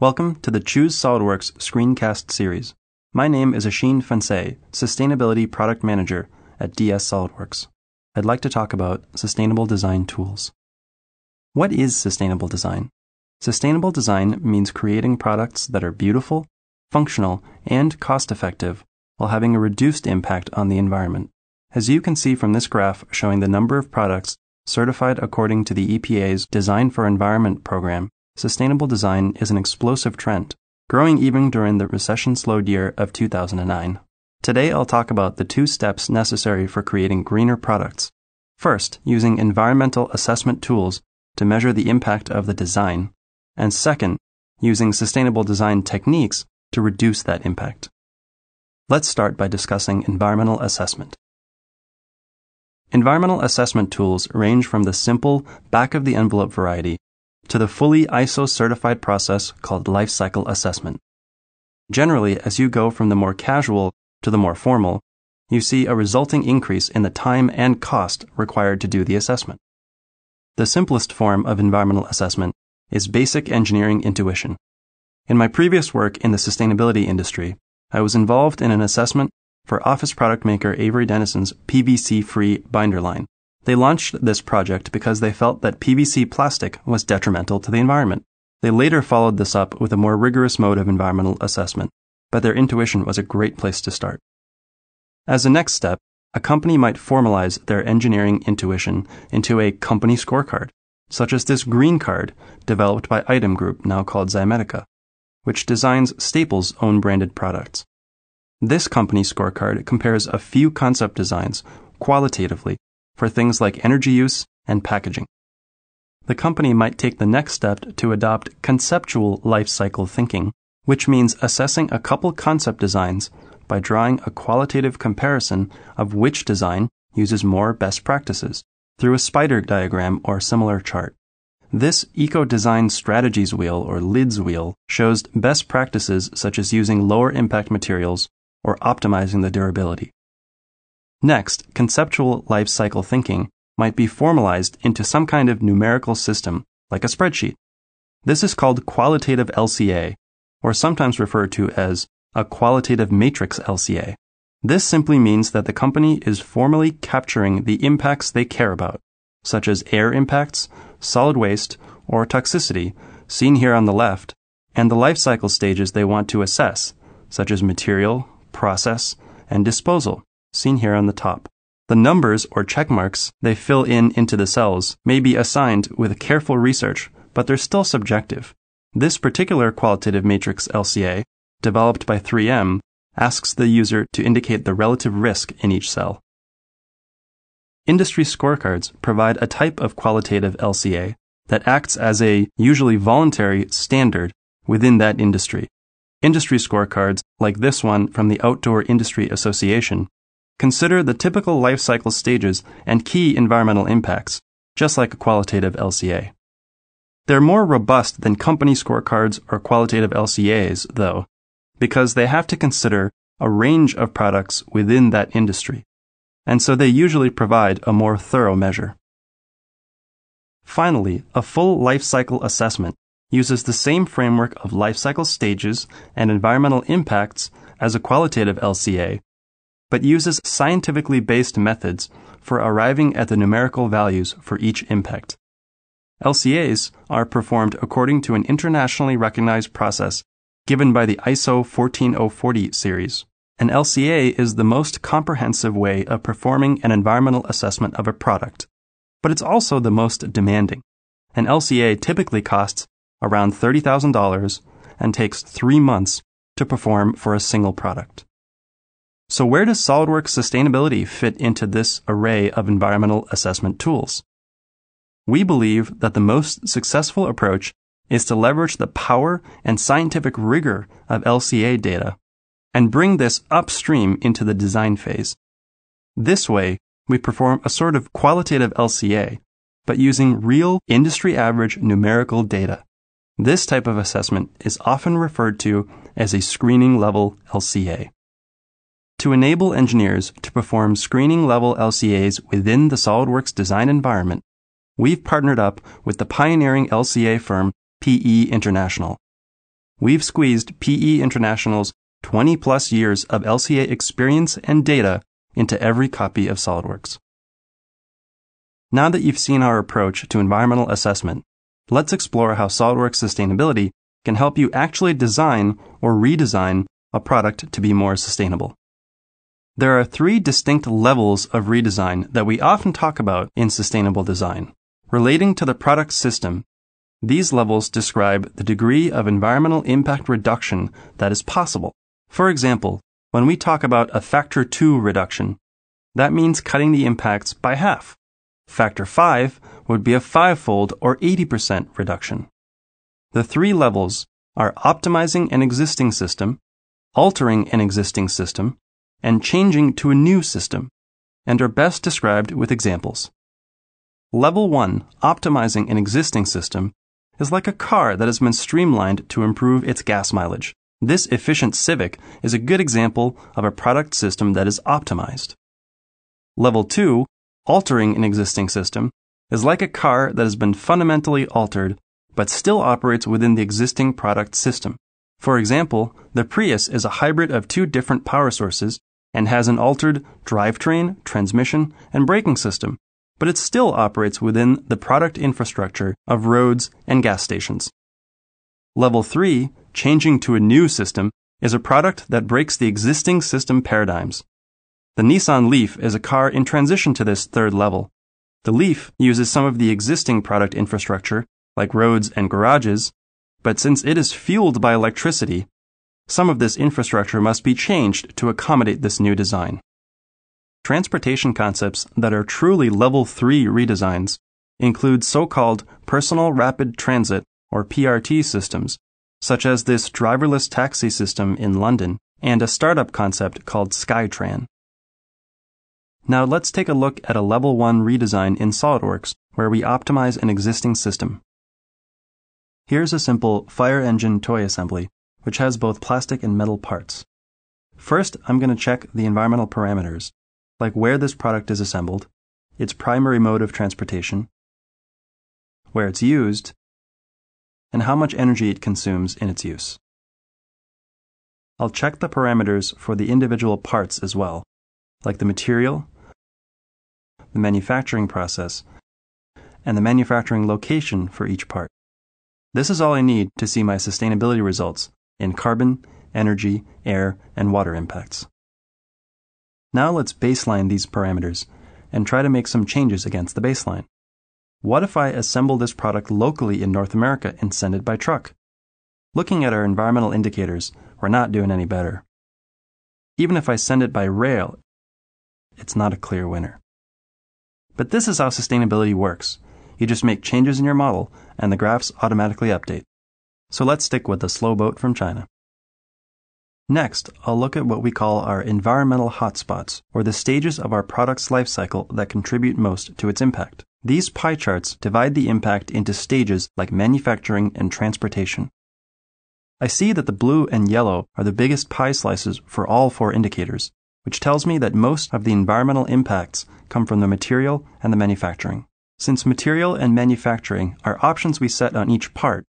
Welcome to the Choose SolidWorks screencast series. My name is Asheen Phansey, Sustainability Product Manager at DS SolidWorks. I'd like to talk about sustainable design tools. What is sustainable design? Sustainable design means creating products that are beautiful, functional, and cost effective while having a reduced impact on the environment. As you can see from this graph showing the number of products certified according to the EPA's Design for Environment program, sustainable design is an explosive trend, growing even during the recession slowed year of 2009. Today I'll talk about the two steps necessary for creating greener products. First, using environmental assessment tools to measure the impact of the design, and second, using sustainable design techniques to reduce that impact. Let's start by discussing environmental assessment. Environmental assessment tools range from the simple back of the envelope variety to the fully ISO certified process called life cycle assessment. Generally, as you go from the more casual to the more formal, you see a resulting increase in the time and cost required to do the assessment. The simplest form of environmental assessment is basic engineering intuition. In my previous work in the sustainability industry, I was involved in an assessment for office product maker Avery Dennison's PVC free binder line. They launched this project because they felt that PVC plastic was detrimental to the environment. They later followed this up with a more rigorous mode of environmental assessment, but their intuition was a great place to start. As a next step, a company might formalize their engineering intuition into a company scorecard, such as this green card developed by Item Group, now called Zymetica, which designs Staples' own branded products. This company scorecard compares a few concept designs qualitatively for things like energy use and packaging. The company might take the next step to adopt conceptual life cycle thinking, which means assessing a couple concept designs by drawing a qualitative comparison of which design uses more best practices through a spider diagram or similar chart. This Eco Design Strategies wheel or LIDS wheel shows best practices such as using lower impact materials or optimizing the durability. Next, conceptual life cycle thinking might be formalized into some kind of numerical system, like a spreadsheet. This is called qualitative LCA, or sometimes referred to as a qualitative matrix LCA. This simply means that the company is formally capturing the impacts they care about, such as air impacts, solid waste, or toxicity, seen here on the left, and the life cycle stages they want to assess, such as material, process, and disposal, seen here on the top. The numbers or check marks they fill in into the cells may be assigned with careful research, but they're still subjective. This particular qualitative matrix LCA, developed by 3M, asks the user to indicate the relative risk in each cell. Industry scorecards provide a type of qualitative LCA that acts as a usually voluntary standard within that industry. Industry scorecards, like this one from the Outdoor Industry Association, Consider the typical life cycle stages and key environmental impacts, just like a qualitative LCA. They're more robust than company scorecards or qualitative LCAs, though, because they have to consider a range of products within that industry, and so they usually provide a more thorough measure. Finally, a full life cycle assessment uses the same framework of life cycle stages and environmental impacts as a qualitative LCA but uses scientifically based methods for arriving at the numerical values for each impact. LCAs are performed according to an internationally recognized process given by the ISO 14040 series. An LCA is the most comprehensive way of performing an environmental assessment of a product, but it's also the most demanding. An LCA typically costs around $30,000 and takes three months to perform for a single product. So where does SOLIDWORKS sustainability fit into this array of environmental assessment tools? We believe that the most successful approach is to leverage the power and scientific rigor of LCA data and bring this upstream into the design phase. This way, we perform a sort of qualitative LCA, but using real industry average numerical data. This type of assessment is often referred to as a screening level LCA. To enable engineers to perform screening level LCAs within the SOLIDWORKS design environment, we've partnered up with the pioneering LCA firm PE International. We've squeezed PE International's 20 plus years of LCA experience and data into every copy of SOLIDWORKS. Now that you've seen our approach to environmental assessment, let's explore how SOLIDWORKS sustainability can help you actually design or redesign a product to be more sustainable. There are three distinct levels of redesign that we often talk about in sustainable design. Relating to the product system, these levels describe the degree of environmental impact reduction that is possible. For example, when we talk about a factor 2 reduction, that means cutting the impacts by half. Factor 5 would be a fivefold or 80% reduction. The three levels are optimizing an existing system, altering an existing system, and changing to a new system, and are best described with examples. Level 1, optimizing an existing system, is like a car that has been streamlined to improve its gas mileage. This efficient Civic is a good example of a product system that is optimized. Level 2, altering an existing system, is like a car that has been fundamentally altered but still operates within the existing product system. For example, the Prius is a hybrid of two different power sources and has an altered drivetrain, transmission, and braking system, but it still operates within the product infrastructure of roads and gas stations. Level 3, changing to a new system, is a product that breaks the existing system paradigms. The Nissan Leaf is a car in transition to this third level. The Leaf uses some of the existing product infrastructure, like roads and garages, but since it is fueled by electricity, some of this infrastructure must be changed to accommodate this new design. Transportation concepts that are truly level 3 redesigns include so-called personal rapid transit or PRT systems, such as this driverless taxi system in London and a startup concept called Skytran. Now let's take a look at a level 1 redesign in SOLIDWORKS where we optimize an existing system. Here's a simple fire engine toy assembly which has both plastic and metal parts. First, I'm going to check the environmental parameters, like where this product is assembled, its primary mode of transportation, where it's used, and how much energy it consumes in its use. I'll check the parameters for the individual parts as well, like the material, the manufacturing process, and the manufacturing location for each part. This is all I need to see my sustainability results in carbon, energy, air, and water impacts. Now let's baseline these parameters and try to make some changes against the baseline. What if I assemble this product locally in North America and send it by truck? Looking at our environmental indicators, we're not doing any better. Even if I send it by rail, it's not a clear winner. But this is how sustainability works. You just make changes in your model and the graphs automatically update. So let's stick with the slow boat from China. Next, I'll look at what we call our environmental hotspots, or the stages of our product's life cycle that contribute most to its impact. These pie charts divide the impact into stages like manufacturing and transportation. I see that the blue and yellow are the biggest pie slices for all four indicators, which tells me that most of the environmental impacts come from the material and the manufacturing. Since material and manufacturing are options we set on each part,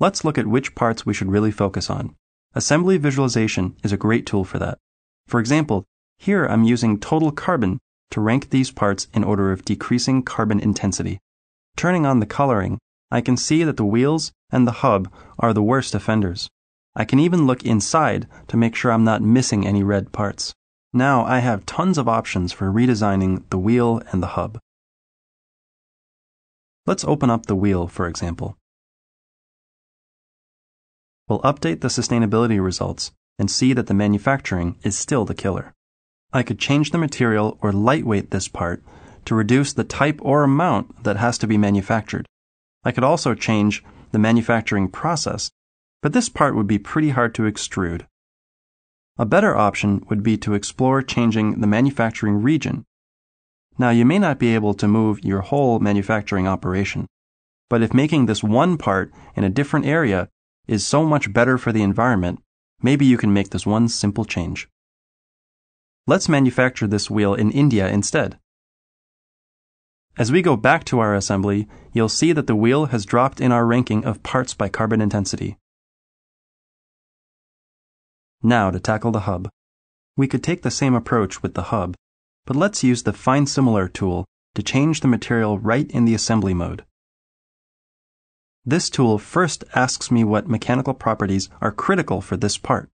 Let's look at which parts we should really focus on. Assembly visualization is a great tool for that. For example, here I'm using total carbon to rank these parts in order of decreasing carbon intensity. Turning on the coloring, I can see that the wheels and the hub are the worst offenders. I can even look inside to make sure I'm not missing any red parts. Now I have tons of options for redesigning the wheel and the hub. Let's open up the wheel, for example. We'll update the sustainability results and see that the manufacturing is still the killer. I could change the material or lightweight this part to reduce the type or amount that has to be manufactured. I could also change the manufacturing process, but this part would be pretty hard to extrude. A better option would be to explore changing the manufacturing region. Now, you may not be able to move your whole manufacturing operation, but if making this one part in a different area is so much better for the environment, maybe you can make this one simple change. Let's manufacture this wheel in India instead. As we go back to our assembly, you'll see that the wheel has dropped in our ranking of parts by carbon intensity. Now to tackle the hub. We could take the same approach with the hub, but let's use the Find Similar tool to change the material right in the assembly mode. This tool first asks me what mechanical properties are critical for this part.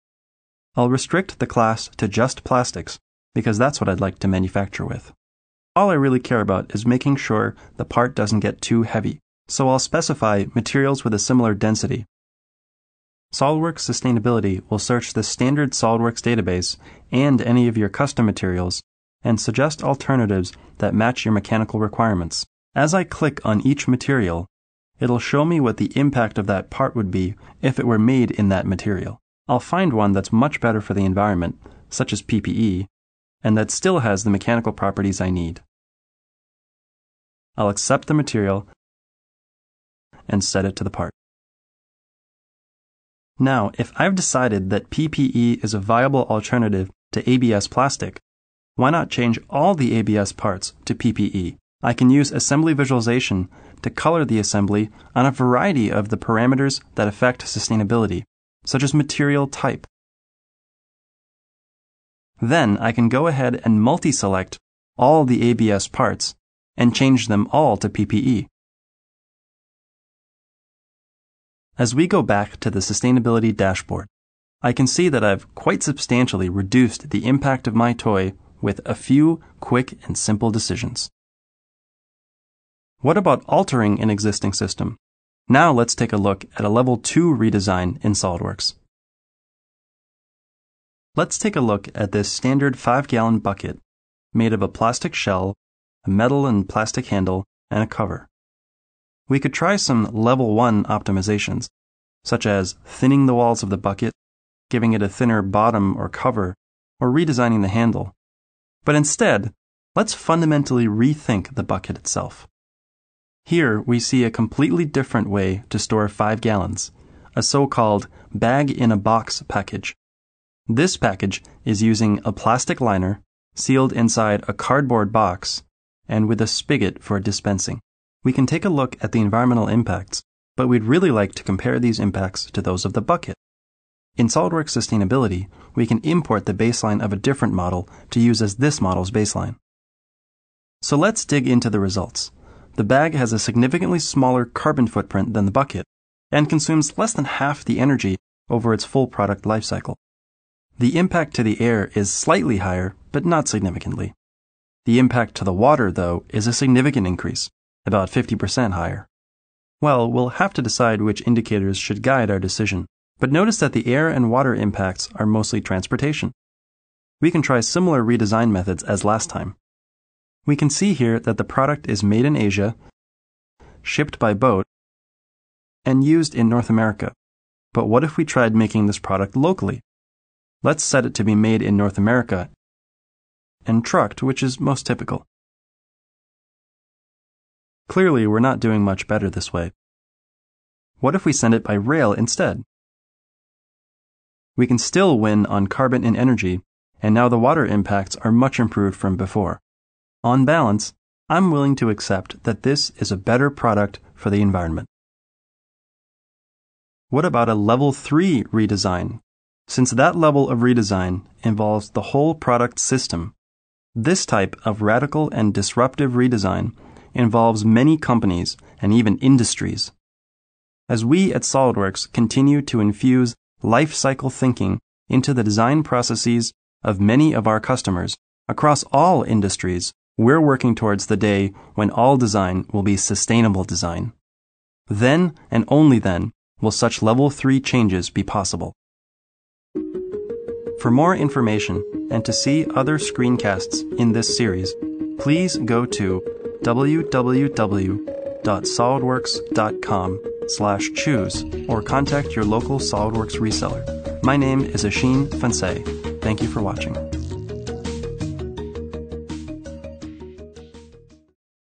I'll restrict the class to just plastics because that's what I'd like to manufacture with. All I really care about is making sure the part doesn't get too heavy, so I'll specify materials with a similar density. SOLIDWORKS Sustainability will search the standard SOLIDWORKS database and any of your custom materials and suggest alternatives that match your mechanical requirements. As I click on each material, it'll show me what the impact of that part would be if it were made in that material. I'll find one that's much better for the environment, such as PPE, and that still has the mechanical properties I need. I'll accept the material and set it to the part. Now, if I've decided that PPE is a viable alternative to ABS plastic, why not change all the ABS parts to PPE? I can use assembly visualization to color the assembly on a variety of the parameters that affect sustainability, such as material type. Then I can go ahead and multi-select all the ABS parts and change them all to PPE. As we go back to the sustainability dashboard, I can see that I've quite substantially reduced the impact of my toy with a few quick and simple decisions. What about altering an existing system? Now let's take a look at a level 2 redesign in SOLIDWORKS. Let's take a look at this standard 5 gallon bucket made of a plastic shell, a metal and plastic handle, and a cover. We could try some level 1 optimizations, such as thinning the walls of the bucket, giving it a thinner bottom or cover, or redesigning the handle. But instead, let's fundamentally rethink the bucket itself. Here we see a completely different way to store 5 gallons, a so-called bag in a box package. This package is using a plastic liner sealed inside a cardboard box and with a spigot for dispensing. We can take a look at the environmental impacts, but we'd really like to compare these impacts to those of the bucket. In SOLIDWORKS Sustainability, we can import the baseline of a different model to use as this model's baseline. So let's dig into the results. The bag has a significantly smaller carbon footprint than the bucket and consumes less than half the energy over its full product lifecycle. The impact to the air is slightly higher, but not significantly. The impact to the water, though, is a significant increase, about 50% higher. Well, we'll have to decide which indicators should guide our decision. But notice that the air and water impacts are mostly transportation. We can try similar redesign methods as last time. We can see here that the product is made in Asia, shipped by boat, and used in North America. But what if we tried making this product locally? Let's set it to be made in North America and trucked, which is most typical. Clearly, we're not doing much better this way. What if we send it by rail instead? we can still win on carbon and energy, and now the water impacts are much improved from before. On balance, I'm willing to accept that this is a better product for the environment. What about a level 3 redesign? Since that level of redesign involves the whole product system, this type of radical and disruptive redesign involves many companies and even industries. As we at SOLIDWORKS continue to infuse life cycle thinking into the design processes of many of our customers across all industries, we're working towards the day when all design will be sustainable design. Then and only then will such level 3 changes be possible. For more information and to see other screencasts in this series, please go to www.solidworks.com slash choose or contact your local SOLIDWORKS reseller. My name is Asheen Phansey. Thank you for watching.